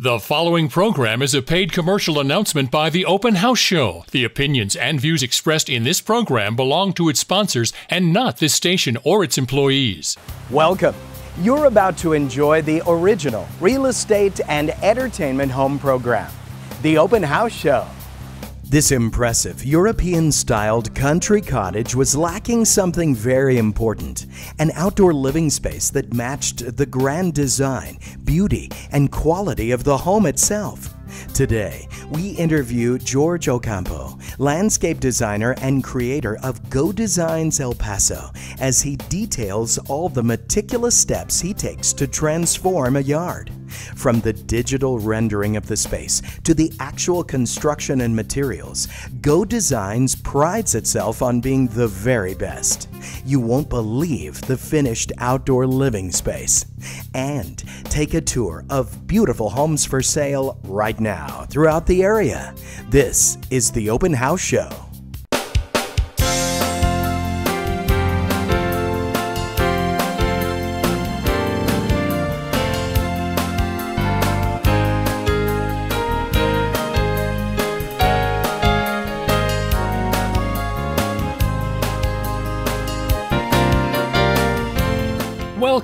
The following program is a paid commercial announcement by the Open House Show. The opinions and views expressed in this program belong to its sponsors and not this station or its employees. Welcome. You're about to enjoy the original real estate and entertainment home program, The Open House Show. This impressive European styled country cottage was lacking something very important an outdoor living space that matched the grand design, beauty, and quality of the home itself. Today, we interview George Ocampo, landscape designer and creator of Go Designs El Paso, as he details all the meticulous steps he takes to transform a yard. From the digital rendering of the space to the actual construction and materials, Go Designs prides itself on being the very best. You won't believe the finished outdoor living space. And take a tour of beautiful homes for sale right now throughout the area. This is the Open House Show.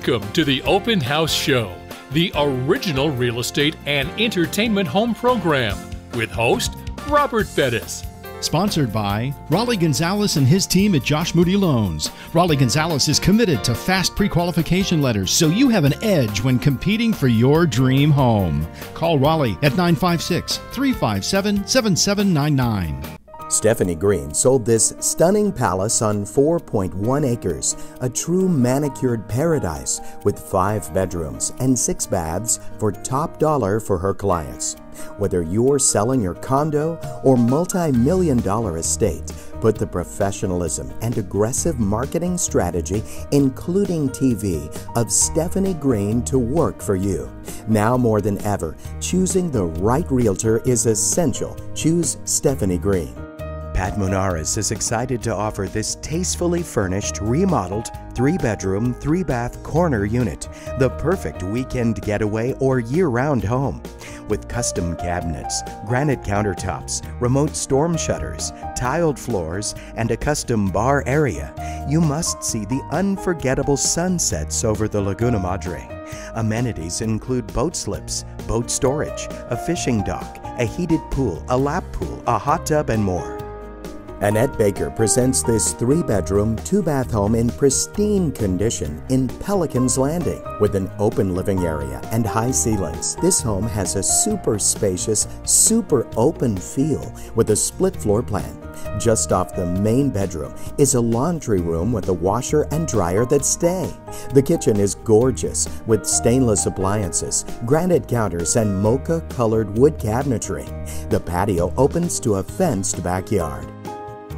Welcome to the Open House Show, the original real estate and entertainment home program, with host Robert Bettis. Sponsored by Rolly Gonzalez and his team at Josh Moody Loans. Rolly Gonzalez is committed to fast pre qualification letters so you have an edge when competing for your dream home. Call Rolly at 956 357 7799. Stephanie Green sold this stunning palace on 4.1 acres, a true manicured paradise with five bedrooms and six baths for top dollar for her clients. Whether you're selling your condo or multi million dollar estate, put the professionalism and aggressive marketing strategy, including TV, of Stephanie Green to work for you. Now more than ever, choosing the right realtor is essential. Choose Stephanie Green. Pat Munares is excited to offer this tastefully furnished, remodeled, three bedroom, three bath corner unit, the perfect weekend getaway or year round home. With custom cabinets, granite countertops, remote storm shutters, tiled floors, and a custom bar area, you must see the unforgettable sunsets over the Laguna Madre. Amenities include boat slips, boat storage, a fishing dock, a heated pool, a lap pool, a hot tub, and more. Annette Baker presents this three bedroom, two bath home in pristine condition in Pelican's Landing. With an open living area and high ceilings, this home has a super spacious, super open feel with a split floor plan. Just off the main bedroom is a laundry room with a washer and dryer that stay. The kitchen is gorgeous with stainless appliances, granite counters, and mocha colored wood cabinetry. The patio opens to a fenced backyard.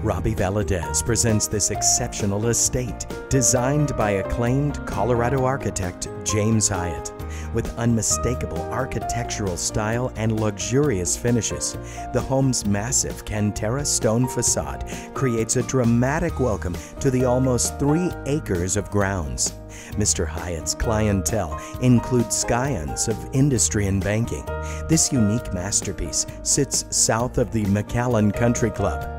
Robbie Valadez presents this exceptional estate, designed by acclaimed Colorado architect James Hyatt. With unmistakable architectural style and luxurious finishes, the home's massive Cantera stone facade creates a dramatic welcome to the almost three acres of grounds. Mr. Hyatt's clientele includes scions of industry and banking. This unique masterpiece sits south of the McAllen Country Club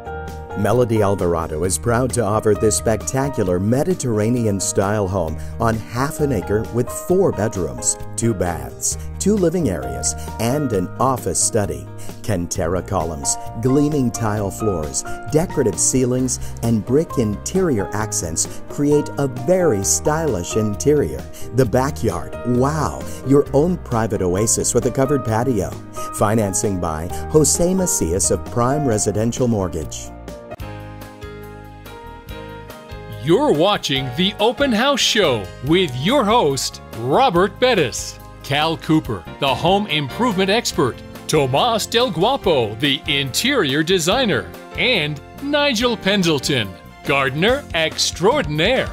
Melody Alvarado is proud to offer this spectacular Mediterranean style home on half an acre with four bedrooms, two baths, two living areas, and an office study. Cantera columns, gleaming tile floors, decorative ceilings, and brick interior accents create a very stylish interior. The backyard, wow, your own private oasis with a covered patio. Financing by Jose Macias of Prime Residential Mortgage. You're watching The Open House Show with your host, Robert Bettis, Cal Cooper, the home improvement expert, Tomas Del Guapo, the interior designer, and Nigel Pendleton, gardener extraordinaire.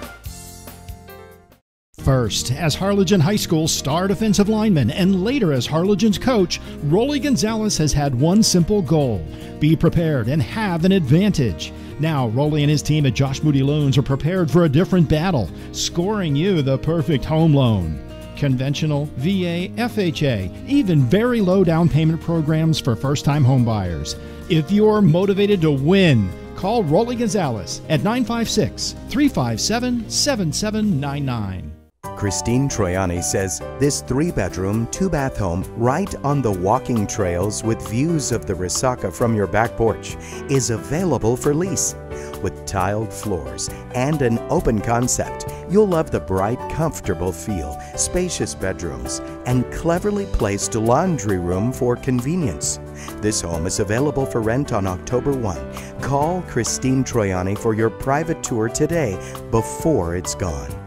First, as Harlingen High School star defensive lineman and later as Harlingen's coach, Rolly Gonzalez has had one simple goal be prepared and have an advantage. Now, Rolly and his team at Josh Moody Loans are prepared for a different battle, scoring you the perfect home loan. conventional, VA, FHA, even very low down payment programs for first time homebuyers. If you're motivated to win, call Rolly Gonzalez at 956 357 7799. Christine Troiani says this three bedroom, two bath home right on the walking trails with views of the Resaca from your back porch is available for lease. With tiled floors and an open concept, you'll love the bright, comfortable feel, spacious bedrooms, and cleverly placed laundry room for convenience. This home is available for rent on October 1. Call Christine Troiani for your private tour today before it's gone.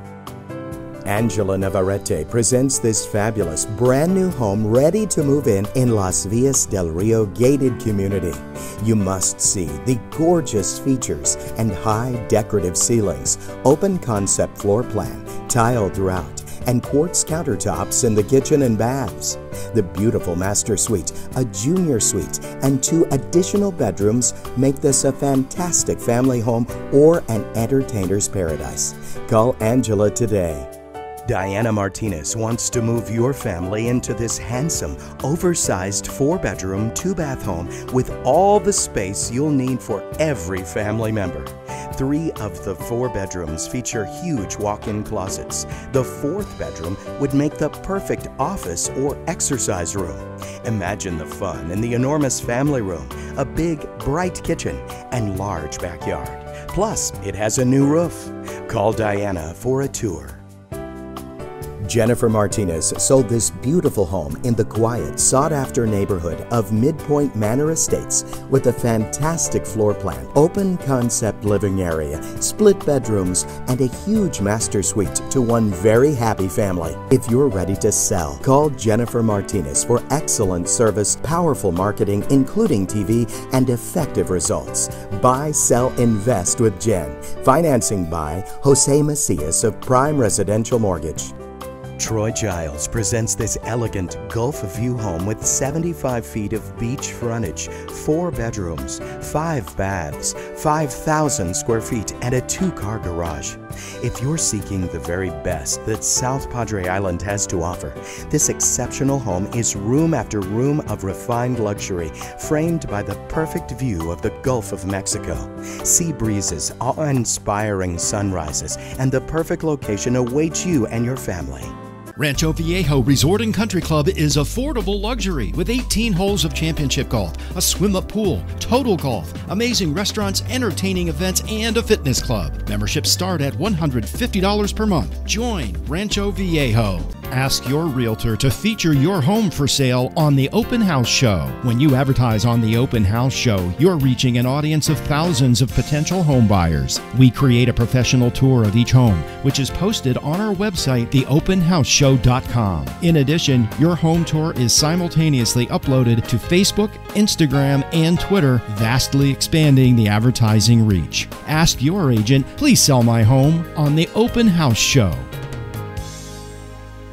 Angela Navarrete presents this fabulous brand new home ready to move in in Las Villas del Rio gated community. You must see the gorgeous features and high decorative ceilings, open concept floor plan, tile throughout, and quartz countertops in the kitchen and baths. The beautiful master suite, a junior suite, and two additional bedrooms make this a fantastic family home or an entertainer's paradise. Call Angela today. Diana Martinez wants to move your family into this handsome, oversized four bedroom, two bath home with all the space you'll need for every family member. Three of the four bedrooms feature huge walk in closets. The fourth bedroom would make the perfect office or exercise room. Imagine the fun in the enormous family room, a big, bright kitchen, and large backyard. Plus, it has a new roof. Call Diana for a tour. Jennifer Martinez sold this beautiful home in the quiet, sought after neighborhood of Midpoint Manor Estates with a fantastic floor plan, open concept living area, split bedrooms, and a huge master suite to one very happy family. If you're ready to sell, call Jennifer Martinez for excellent service, powerful marketing, including TV, and effective results. Buy, sell, invest with Jen. Financing by Jose Macias of Prime Residential Mortgage. Troy Giles presents this elegant Gulf View home with 75 feet of beach frontage, four bedrooms, five baths, 5,000 square feet, and a two car garage. If you're seeking the very best that South Padre Island has to offer, this exceptional home is room after room of refined luxury, framed by the perfect view of the Gulf of Mexico. Sea breezes, awe inspiring sunrises, and the perfect location awaits you and your family. Rancho Viejo Resort and Country Club is affordable luxury with 18 holes of championship golf, a swim up pool, total golf, amazing restaurants, entertaining events, and a fitness club. Memberships start at $150 per month. Join Rancho Viejo. Ask your realtor to feature your home for sale on the Open House Show. When you advertise on the Open House Show, you're reaching an audience of thousands of potential home buyers. We create a professional tour of each home, which is posted on our website, theopenhouseshow.com. In addition, your home tour is simultaneously uploaded to Facebook, Instagram, and Twitter, vastly expanding the advertising reach. Ask your agent, please sell my home on the Open House Show.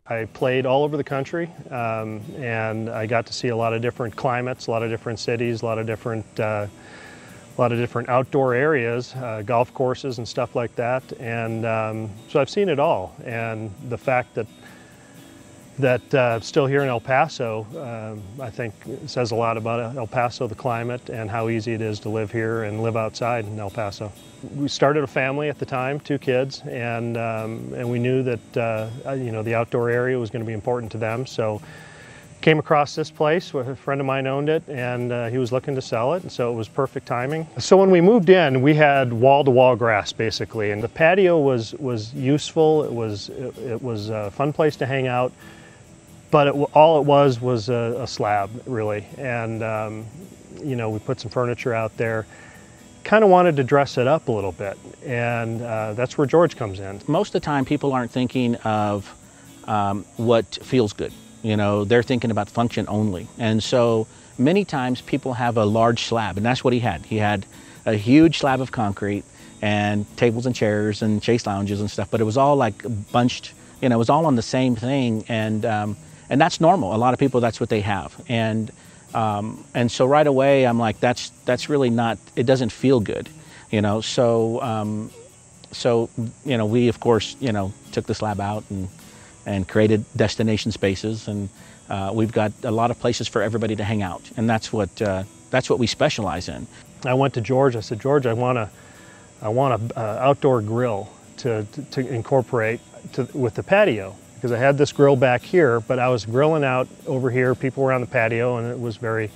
I played all over the country um, and I got to see a lot of different climates, a lot of different cities, a lot of different, uh, a lot of different outdoor areas, uh, golf courses and stuff like that. And um, so I've seen it all. And the fact that that uh, still here in El Paso, um, I think says a lot about El Paso, the climate, and how easy it is to live here and live outside in El Paso. We started a family at the time, two kids, and um, and we knew that uh, you know the outdoor area was going to be important to them. So came across this place a friend of mine owned it and uh, he was looking to sell it and so it was perfect timing so when we moved in we had wall-to-wall grass basically and the patio was was useful it was it, it was a fun place to hang out but it, all it was was a, a slab really. And um, you know we put some furniture out there. Kind of wanted to dress it up a little bit. And uh, that's where george comes in. Most of the time people aren't thinking of um, what feels good. You know they're thinking about function only. And so many times people have a large slab and that's what he had. He had a huge slab of concrete and tables and chairs and chase lounges and stuff but it was all like bunched you know it was all on the same thing. And um, and that's normal. A lot of people, that's what they have. And um, and so right away, I'm like, that's that's really not. It doesn't feel good, you know. So um, so you know, we of course, you know, took this lab out and and created destination spaces. And uh, we've got a lot of places for everybody to hang out. And that's what, uh, that's what we specialize in. I went to George. I said, George, I want a, I want a uh, outdoor grill to, to, to incorporate to, with the patio because I had this grill back here, but I was grilling out over here. People were on the patio, and it was very,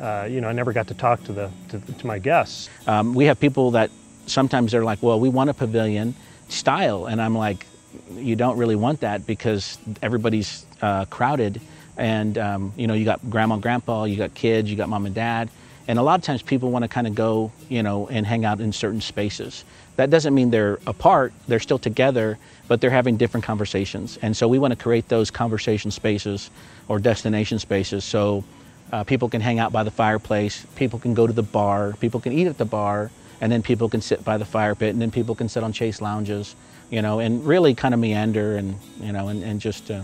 uh, you know, I never got to talk to the to, to my guests. Um, we have people that sometimes they're like, well, we want a pavilion style, and I'm like, you don't really want that because everybody's uh, crowded, and um, you know, you got grandma, and grandpa, you got kids, you got mom and dad, and a lot of times people want to kind of go, you know, and hang out in certain spaces. That doesn't mean they're apart, they're still together, but they're having different conversations. And so we want to create those conversation spaces or destination spaces so uh, people can hang out by the fireplace, people can go to the bar, people can eat at the bar, and then people can sit by the fire pit, and then people can sit on chase lounges, you know, and really kind of meander and, you know, and, and just, uh,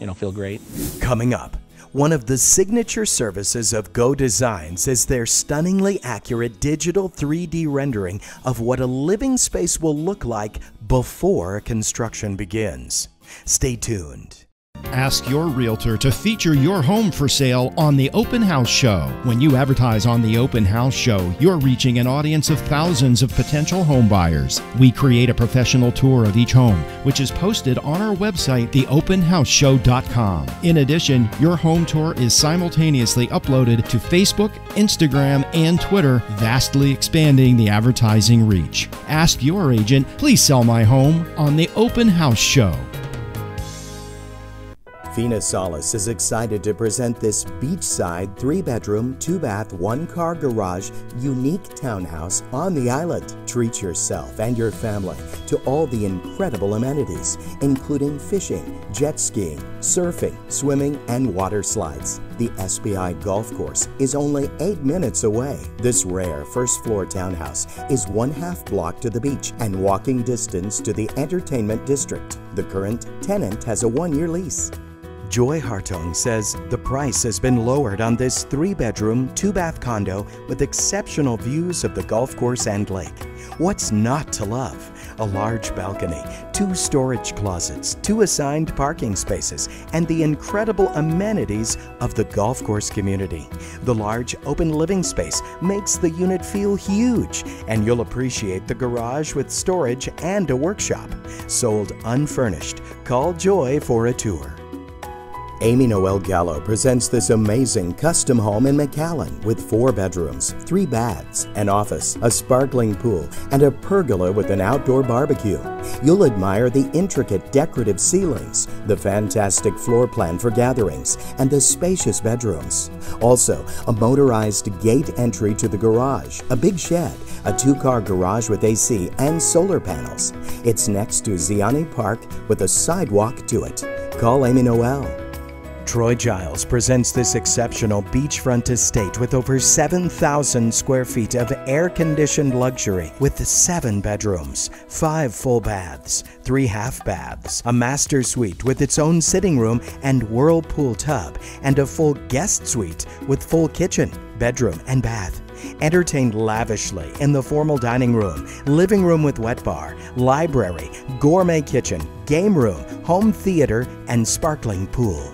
you know, feel great. Coming up, one of the signature services of Go Designs is their stunningly accurate digital 3D rendering of what a living space will look like before construction begins. Stay tuned. Ask your realtor to feature your home for sale on the Open House Show. When you advertise on the Open House Show, you're reaching an audience of thousands of potential home buyers. We create a professional tour of each home, which is posted on our website, theopenhouseshow.com. In addition, your home tour is simultaneously uploaded to Facebook, Instagram, and Twitter, vastly expanding the advertising reach. Ask your agent, please sell my home on the Open House Show. Fina Solis is excited to present this beachside three bedroom, two bath, one car garage unique townhouse on the island. Treat yourself and your family to all the incredible amenities, including fishing, jet skiing, surfing, swimming, and water slides. The SPI Golf Course is only eight minutes away. This rare first floor townhouse is one half block to the beach and walking distance to the entertainment district. The current tenant has a one year lease. Joy Hartong says the price has been lowered on this three bedroom, two bath condo with exceptional views of the golf course and lake. What's not to love? A large balcony, two storage closets, two assigned parking spaces, and the incredible amenities of the golf course community. The large open living space makes the unit feel huge, and you'll appreciate the garage with storage and a workshop. Sold unfurnished. Call Joy for a tour. Amy Noel Gallo presents this amazing custom home in McAllen with four bedrooms, three baths, an office, a sparkling pool, and a pergola with an outdoor barbecue. You'll admire the intricate decorative ceilings, the fantastic floor plan for gatherings, and the spacious bedrooms. Also, a motorized gate entry to the garage, a big shed, a two car garage with AC and solar panels. It's next to Ziani Park with a sidewalk to it. Call Amy Noel. Troy Giles presents this exceptional beachfront estate with over 7,000 square feet of air conditioned luxury with seven bedrooms, five full baths, three half baths, a master suite with its own sitting room and whirlpool tub, and a full guest suite with full kitchen, bedroom, and bath. Entertained lavishly in the formal dining room, living room with wet bar, library, gourmet kitchen, game room, home theater, and sparkling pool.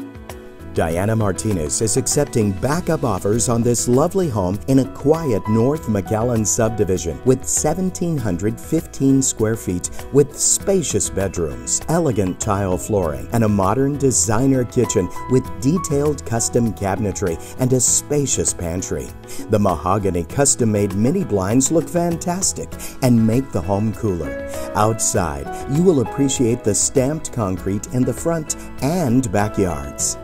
Diana Martinez is accepting backup offers on this lovely home in a quiet North McAllen subdivision with 1,715 square feet with spacious bedrooms, elegant tile flooring, and a modern designer kitchen with detailed custom cabinetry and a spacious pantry. The mahogany custom made mini blinds look fantastic and make the home cooler. Outside, you will appreciate the stamped concrete in the front and backyards.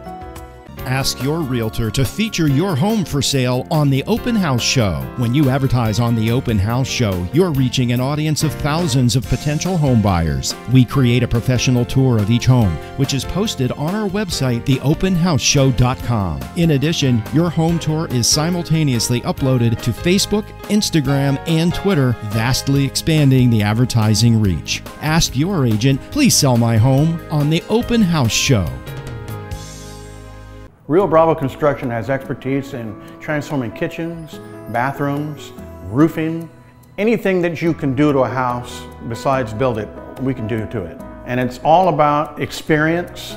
Ask your realtor to feature your home for sale on the Open House Show. When you advertise on the Open House Show, you're reaching an audience of thousands of potential home buyers. We create a professional tour of each home, which is posted on our website, theopenhouseshow.com. In addition, your home tour is simultaneously uploaded to Facebook, Instagram, and Twitter, vastly expanding the advertising reach. Ask your agent, please sell my home on the Open House Show. Rio Bravo Construction has expertise in transforming kitchens, bathrooms, roofing, anything that you can do to a house besides build it, we can do to it. And it's all about experience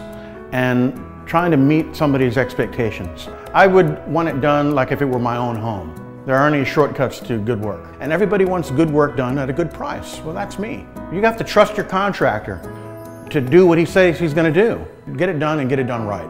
and trying to meet somebody's expectations. I would want it done like if it were my own home. There aren't any shortcuts to good work. And everybody wants good work done at a good price. Well, that's me. You have to trust your contractor to do what he says he's going to do. Get it done and get it done right.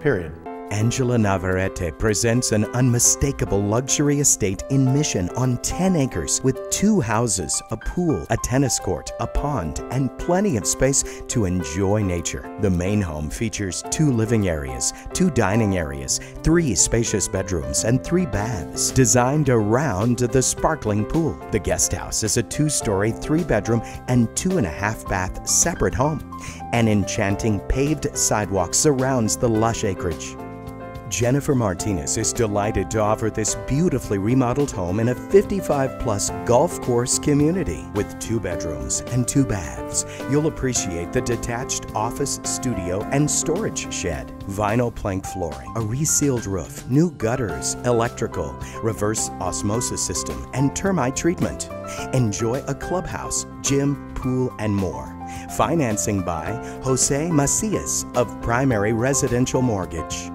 Period. Angela Navarrete presents an unmistakable luxury estate in Mission on 10 acres with two houses, a pool, a tennis court, a pond, and plenty of space to enjoy nature. The main home features two living areas, two dining areas, three spacious bedrooms, and three baths designed around the sparkling pool. The guest house is a two story, three bedroom, and two and a half bath separate home. An enchanting paved sidewalk surrounds the lush acreage. Jennifer Martinez is delighted to offer this beautifully remodeled home in a 55 plus golf course community with two bedrooms and two baths. You'll appreciate the detached office, studio, and storage shed, vinyl plank flooring, a resealed roof, new gutters, electrical, reverse osmosis system, and termite treatment. Enjoy a clubhouse, gym, pool, and more. Financing by Jose Macias of Primary Residential Mortgage.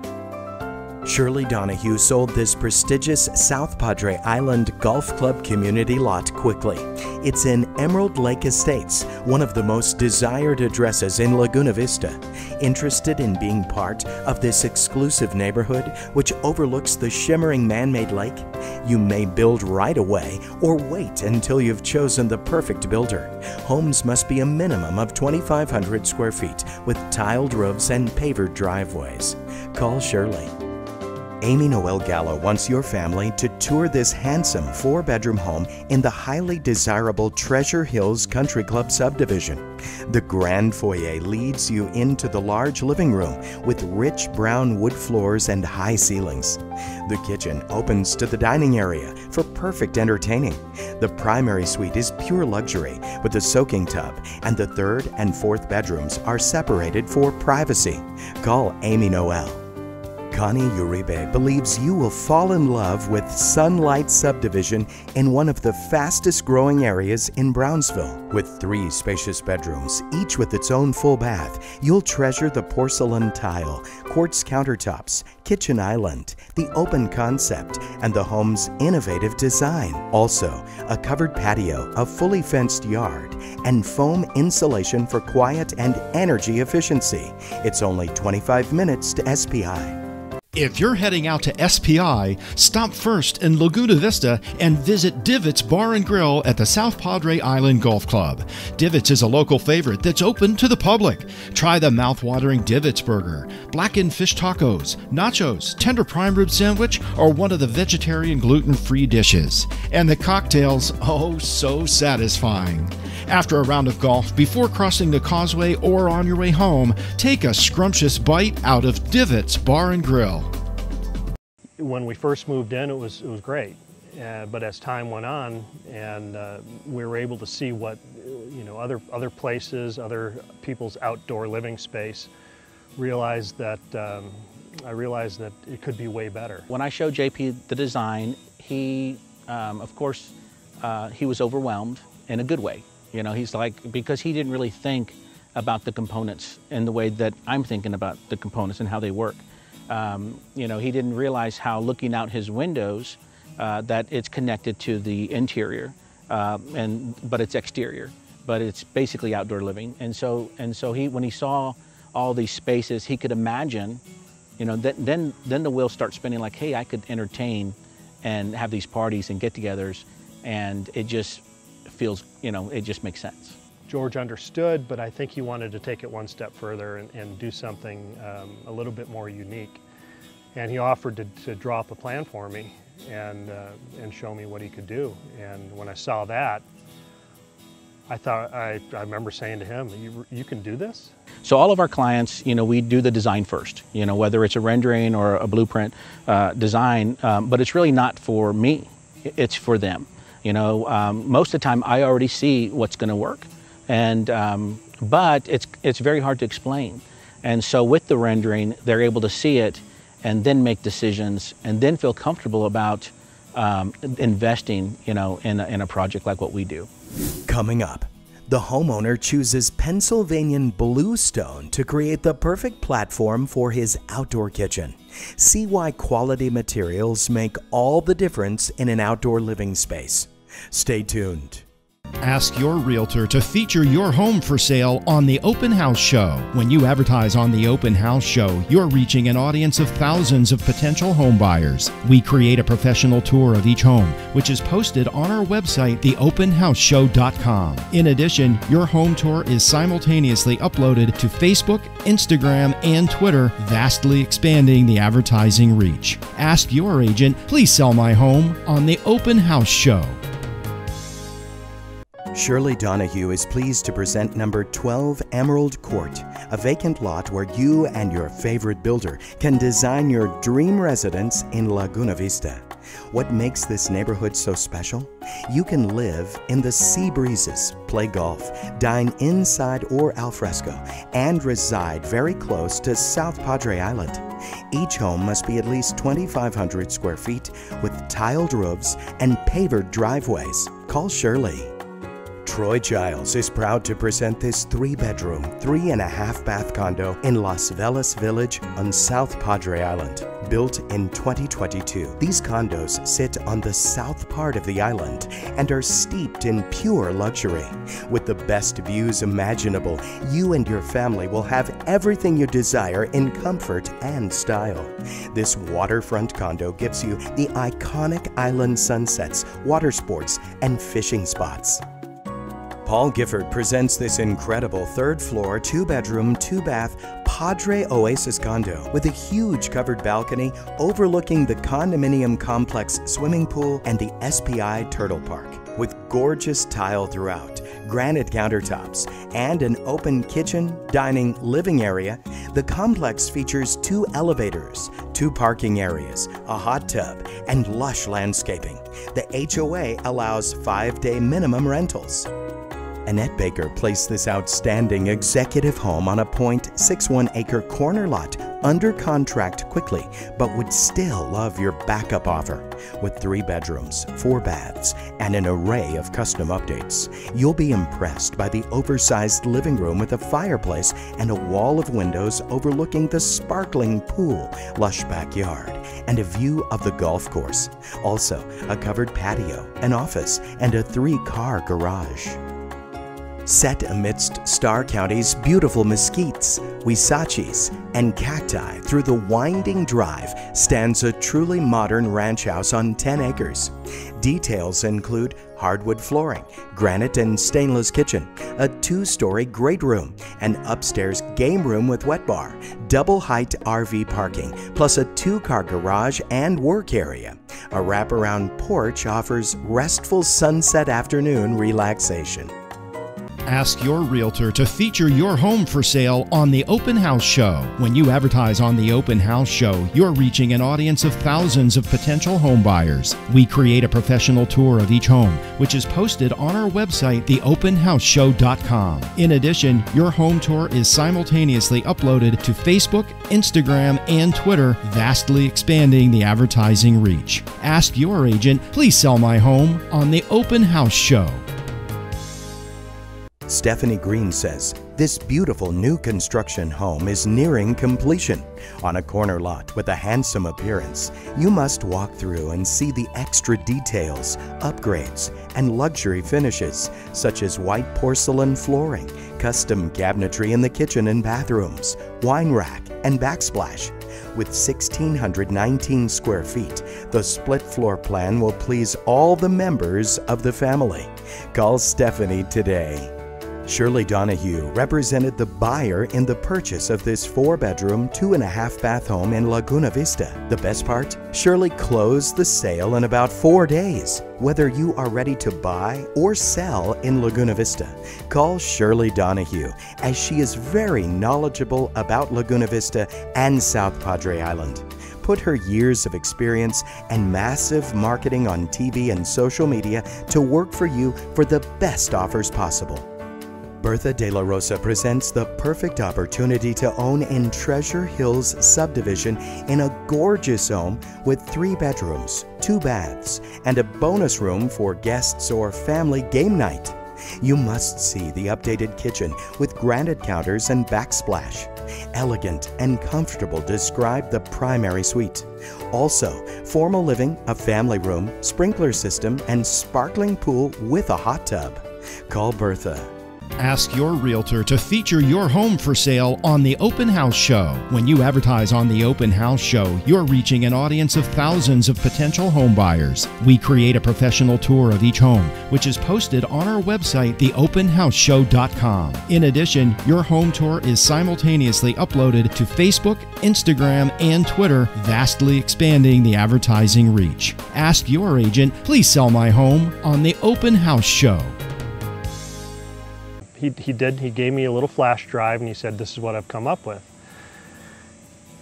Shirley Donahue sold this prestigious South Padre Island Golf Club community lot quickly. It's in Emerald Lake Estates, one of the most desired addresses in Laguna Vista. Interested in being part of this exclusive neighborhood, which overlooks the shimmering man made lake? You may build right away or wait until you've chosen the perfect builder. Homes must be a minimum of 2,500 square feet with tiled roofs and pavered driveways. Call Shirley Amy Noel Gallo wants your family to tour this handsome four bedroom home in the highly desirable Treasure Hills Country Club subdivision. The grand foyer leads you into the large living room with rich brown wood floors and high ceilings. The kitchen opens to the dining area for perfect entertaining. The primary suite is pure luxury with a soaking tub, and the third and fourth bedrooms are separated for privacy. Call Amy Noel Connie Uribe believes you will fall in love with Sunlight Subdivision in one of the fastest growing areas in Brownsville. With three spacious bedrooms, each with its own full bath, you'll treasure the porcelain tile, quartz countertops, kitchen island, the open concept, and the home's innovative design. Also, a covered patio, a fully fenced yard, and foam insulation for quiet and energy efficiency. It's only 25 minutes to SPI. If you're heading out to SPI, stop first in Laguna Vista and visit Divots Bar and Grill at the South Padre Island Golf Club. Divots is a local favorite that's open to the public. Try the mouth-watering Divots burger, blackened fish tacos, nachos, tender prime rib sandwich, or one of the vegetarian gluten-free dishes. And the cocktails, oh so satisfying. After a round of golf, before crossing the causeway or on your way home, take a scrumptious bite out of Divots Bar and Grill. When we first moved in, it was, it was great. Uh, but as time went on and uh, we were able to see what, you know, other, other places, other people's outdoor living space, realized that, um, I realized that it could be way better. When I showed JP the design, he, um, of course, uh, he was overwhelmed in a good way. You know, he's like, because he didn't really think about the components in the way that I'm thinking about the components and how they work. Um, you know, he didn't realize how looking out his windows, uh, that it's connected to the interior, uh, and but it's exterior, but it's basically outdoor living. And so, and so he, when he saw all these spaces, he could imagine, you know, then then then the wheels start spinning. Like, hey, I could entertain and have these parties and get-togethers, and it just feels, you know, it just makes sense. George understood, but I think he wanted to take it one step further and, and do something um, a little bit more unique. And he offered to, to draw up a plan for me and, uh, and show me what he could do. And when I saw that, I thought, I, I remember saying to him, you, you can do this? So all of our clients, you know, we do the design first, you know, whether it's a rendering or a blueprint uh, design, um, but it's really not for me, it's for them. You know, um, most of the time I already see what's going to work, and um, but it's it's very hard to explain. And so with the rendering, they're able to see it and then make decisions and then feel comfortable about um, investing, you know, in a, in a project like what we do. Coming up. The homeowner chooses Pennsylvanian bluestone to create the perfect platform for his outdoor kitchen. See why quality materials make all the difference in an outdoor living space. Stay tuned. Ask your realtor to feature your home for sale on the Open House Show. When you advertise on the Open House Show, you're reaching an audience of thousands of potential home buyers. We create a professional tour of each home, which is posted on our website, theopenhouseshow.com. In addition, your home tour is simultaneously uploaded to Facebook, Instagram, and Twitter, vastly expanding the advertising reach. Ask your agent, please sell my home on the Open House Show. Shirley Donahue is pleased to present number 12 Emerald Court, a vacant lot where you and your favorite builder can design your dream residence in Laguna Vista. What makes this neighborhood so special? You can live in the sea breezes, play golf, dine inside or al fresco, and reside very close to South Padre Island. Each home must be at least 2,500 square feet with tiled roofs and pavered driveways. Call Shirley. Troy Giles is proud to present this three bedroom, three and a half bath condo in Las Velas Village on South Padre Island. Built in 2022, these condos sit on the south part of the island and are steeped in pure luxury. With the best views imaginable, you and your family will have everything you desire in comfort and style. This waterfront condo gives you the iconic island sunsets, water sports, and fishing spots. Paul Gifford presents this incredible third floor, two bedroom, two bath Padre Oasis condo with a huge covered balcony overlooking the condominium complex swimming pool and the SPI Turtle Park. With gorgeous tile throughout, granite countertops, and an open kitchen, dining, living area, the complex features two elevators, two parking areas, a hot tub, and lush landscaping. The HOA allows five day minimum rentals. Annette Baker placed this outstanding executive home on a 0.61 acre corner lot under contract quickly, but would still love your backup offer. With three bedrooms, four baths, and an array of custom updates, you'll be impressed by the oversized living room with a fireplace and a wall of windows overlooking the sparkling pool, lush backyard, and a view of the golf course. Also, a covered patio, an office, and a three car garage. Set amidst Starr County's beautiful mesquites, huisaches, and cacti through the winding drive stands a truly modern ranch house on 10 acres. Details include hardwood flooring, granite and stainless kitchen, a two-story great room, an upstairs game room with wet bar, double height RV parking, plus a two-car garage and work area. A wraparound porch offers restful sunset afternoon relaxation. Ask your realtor to feature your home for sale on the Open House Show. When you advertise on the Open House Show, you're reaching an audience of thousands of potential home buyers. We create a professional tour of each home, which is posted on our website, theopenhouseshow.com. In addition, your home tour is simultaneously uploaded to Facebook, Instagram, and Twitter, vastly expanding the advertising reach. Ask your agent, please sell my home on the Open House Show. Stephanie Green says this beautiful new construction home is nearing completion. On a corner lot with a handsome appearance, you must walk through and see the extra details, upgrades, and luxury finishes, such as white porcelain flooring, custom cabinetry in the kitchen and bathrooms, wine rack, and backsplash. With 1,619 square feet, the split floor plan will please all the members of the family. Call Stephanie today. Shirley Donahue represented the buyer in the purchase of this four bedroom, two and a half bath home in Laguna Vista. The best part? Shirley closed the sale in about four days. Whether you are ready to buy or sell in Laguna Vista, call Shirley Donahue as she is very knowledgeable about Laguna Vista and South Padre Island put her years of experience and massive marketing on TV and social media to work for you for the best offers possible. Bertha De La Rosa presents the perfect opportunity to own in Treasure Hills subdivision in a gorgeous home with three bedrooms, two baths, and a bonus room for guests or family game night. You must see the updated kitchen with granite counters and backsplash. Elegant and comfortable describe the primary suite. Also, formal living, a family room, sprinkler system, and sparkling pool with a hot tub. Call Bertha Ask your realtor to feature your home for sale on the Open House Show. When you advertise on the Open House Show, you're reaching an audience of thousands of potential home buyers. We create a professional tour of each home, which is posted on our website, theopenhouseshow.com. In addition, your home tour is simultaneously uploaded to Facebook, Instagram, and Twitter, vastly expanding the advertising reach. Ask your agent, please sell my home on the Open House Show he, he did, he gave me a little flash drive and he said, this is what I've come up with.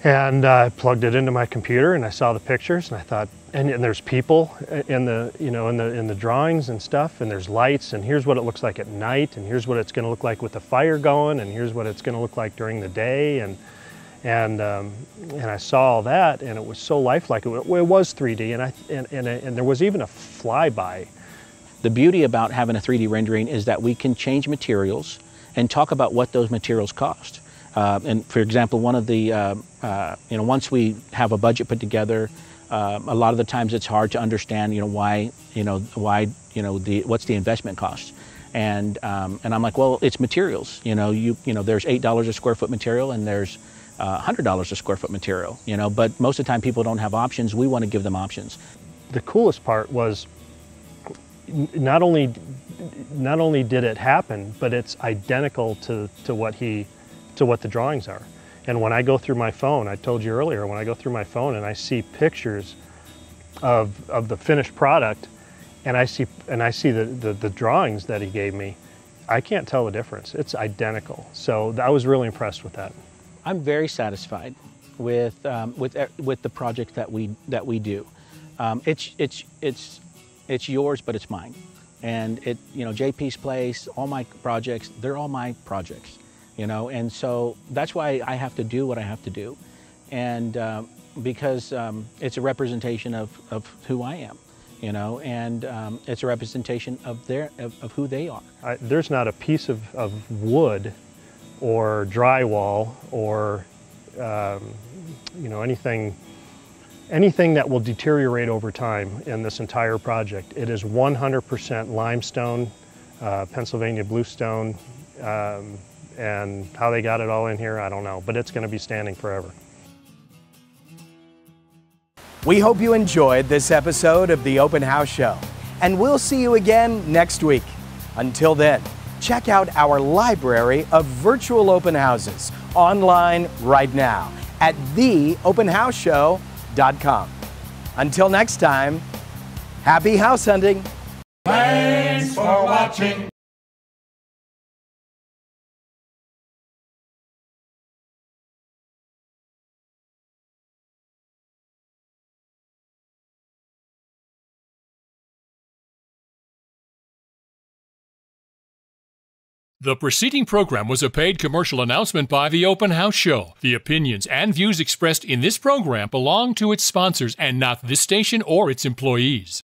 And I plugged it into my computer and I saw the pictures and I thought, and, and, there's people in the, you know, in the, in the drawings and stuff and there's lights and here's what it looks like at night and here's what it's gonna look like with the fire going and here's what it's gonna look like during the day and, and, um, and I saw all that and it was so lifelike. It, it was 3D and, I, and, and, and there was even a flyby the beauty about having a 3D rendering is that we can change materials and talk about what those materials cost. Uh, and for example, one of the, uh, uh, you know, once we have a budget put together, uh, a lot of the times it's hard to understand, you know, why, you know, why, you know, the, what's the investment cost. And, um, and I'm like, well, it's materials. You know, you, you know, there's $8 a square foot material and there's uh, $100 a square foot material, you know, but most of the time people don't have options. We want to give them options. The coolest part was not only not only did it happen, but it's identical to, to what he to what the drawings are. And when I go through my phone, I told you earlier, when I go through my phone and I see pictures of, of the finished product and I see and I see the, the, the drawings that he gave me, I can't tell the difference. It's identical. So I was really impressed with that. I'm very satisfied with um, with with the project that we that we do. Um, it's it's it's it's yours, but it's mine. And it, you know, JP's Place, all my projects, they're all my projects, you know, and so that's why I have to do what I have to do. And uh, because um, it's a representation of, of who I am, you know, and um, it's a representation of their, of, of who they are. I, there's not a piece of, of wood or drywall or, um, you know, anything anything that will deteriorate over time in this entire project. It is 100% limestone, uh, Pennsylvania bluestone, um, and how they got it all in here, I don't know, but it's going to be standing forever. We hope you enjoyed this episode of the Open House Show, and we'll see you again next week. Until then, check out our library of virtual open houses online right now at theopenhouseshow.com until next time, happy house hunting. Thanks for watching. The preceding program was a paid commercial announcement by the Open House Show. The opinions and views expressed in this program belong to its sponsors and not this station or its employees.